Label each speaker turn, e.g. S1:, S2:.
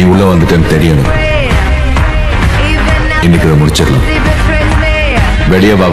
S1: நீ உள்ள வந்துட்டேன்னு தெரியணும். இன்னைக்கு இதை முடிச்சிடலாம். வெளியே வா